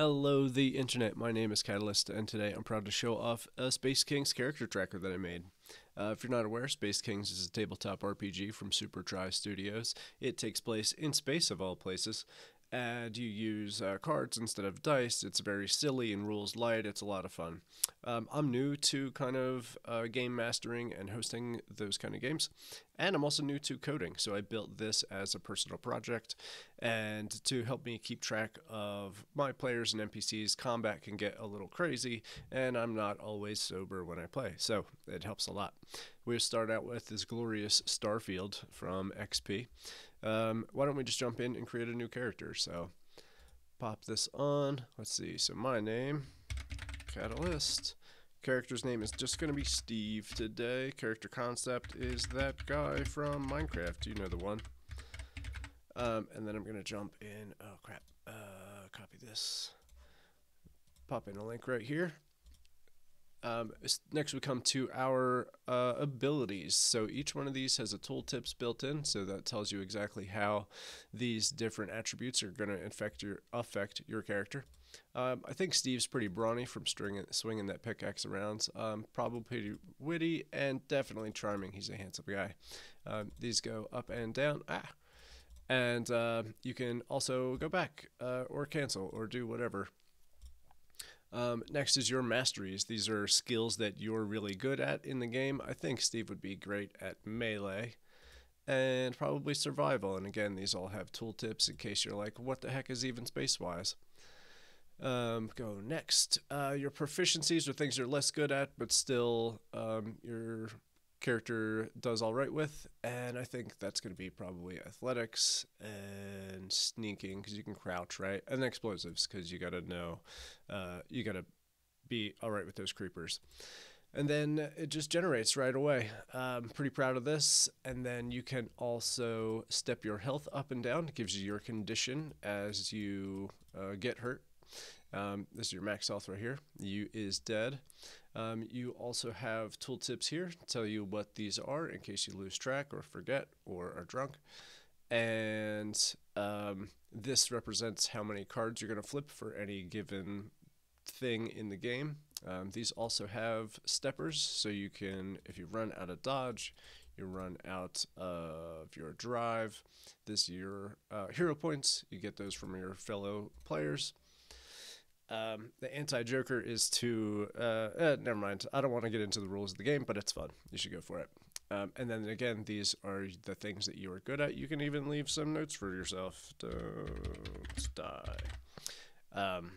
Hello, the internet. My name is Catalyst, and today I'm proud to show off a Space Kings character tracker that I made. Uh, if you're not aware, Space Kings is a tabletop RPG from Super Try Studios. It takes place in space, of all places, and you use uh, cards instead of dice. It's very silly and rules light. It's a lot of fun. Um, I'm new to kind of uh, game mastering and hosting those kind of games, and I'm also new to coding. So I built this as a personal project, and to help me keep track of my players and NPCs, combat can get a little crazy, and I'm not always sober when I play. So it helps a lot. We start out with this glorious Starfield from XP. Um, why don't we just jump in and create a new character? So pop this on. Let's see. So my name, Catalyst. Character's name is just going to be Steve today. Character concept is that guy from Minecraft. You know the one. Um, and then I'm going to jump in. Oh, crap. Uh, copy this. Pop in a link right here. Um, next, we come to our uh, abilities. So each one of these has a tooltips built in, so that tells you exactly how these different attributes are going to affect your affect your character. Um, I think Steve's pretty brawny from stringing, swinging that pickaxe around. Um, probably witty and definitely charming. He's a handsome guy. Um, these go up and down. Ah. And uh, you can also go back uh, or cancel or do whatever. Um, next is your masteries. These are skills that you're really good at in the game. I think Steve would be great at melee and probably survival. And again, these all have tooltips in case you're like, what the heck is even space wise? Um, go next. Uh, your proficiencies are things you're less good at, but still um, you're character does all right with, and I think that's going to be probably athletics and sneaking because you can crouch, right? And explosives because you got to know, uh, you got to be all right with those creepers. And then it just generates right away. I'm pretty proud of this. And then you can also step your health up and down. It gives you your condition as you uh, get hurt. Um, this is your max health right here. You is dead. Um, you also have tooltips here to tell you what these are in case you lose track or forget or are drunk. And um, this represents how many cards you're going to flip for any given thing in the game. Um, these also have steppers, so you can, if you run out of dodge, you run out of your drive. This your uh, hero points. You get those from your fellow players. Um, the anti Joker is to. Uh, eh, never mind. I don't want to get into the rules of the game, but it's fun. You should go for it. Um, and then again, these are the things that you are good at. You can even leave some notes for yourself. Don't die. Um,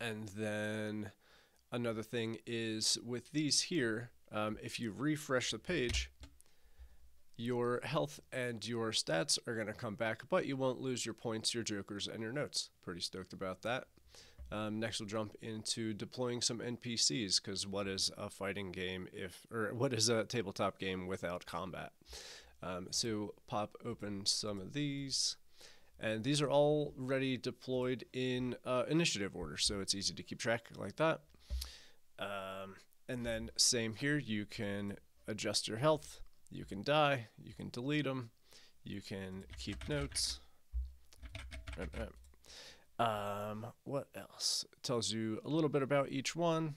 and then another thing is with these here, um, if you refresh the page, your health and your stats are going to come back, but you won't lose your points, your jokers, and your notes. Pretty stoked about that. Um, next, we'll jump into deploying some NPCs because what is a fighting game if, or what is a tabletop game without combat? Um, so pop open some of these, and these are all ready deployed in uh, initiative order, so it's easy to keep track like that. Um, and then same here, you can adjust your health, you can die, you can delete them, you can keep notes. Um, what else? It tells you a little bit about each one.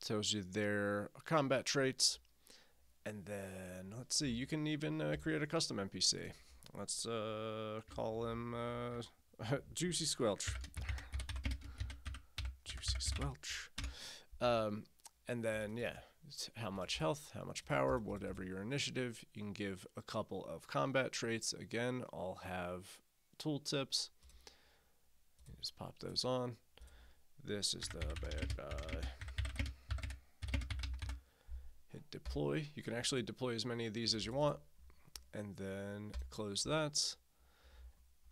It tells you their combat traits. And then, let's see, you can even uh, create a custom NPC. Let's uh, call him uh, Juicy Squelch. Juicy Squelch. Um, and then, yeah, how much health, how much power, whatever your initiative. You can give a couple of combat traits. Again, all have tooltips. Just pop those on. This is the bad guy. Hit deploy. You can actually deploy as many of these as you want. And then close that.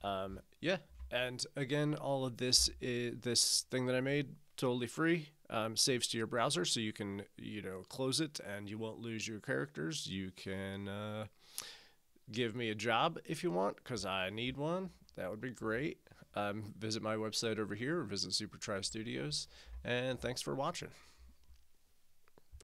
Um, yeah, and again, all of this is, this thing that I made totally free. Um, saves to your browser, so you can you know close it and you won't lose your characters. You can uh, give me a job if you want, because I need one. That would be great um, visit my website over here visit Super Try Studios. And thanks for watching.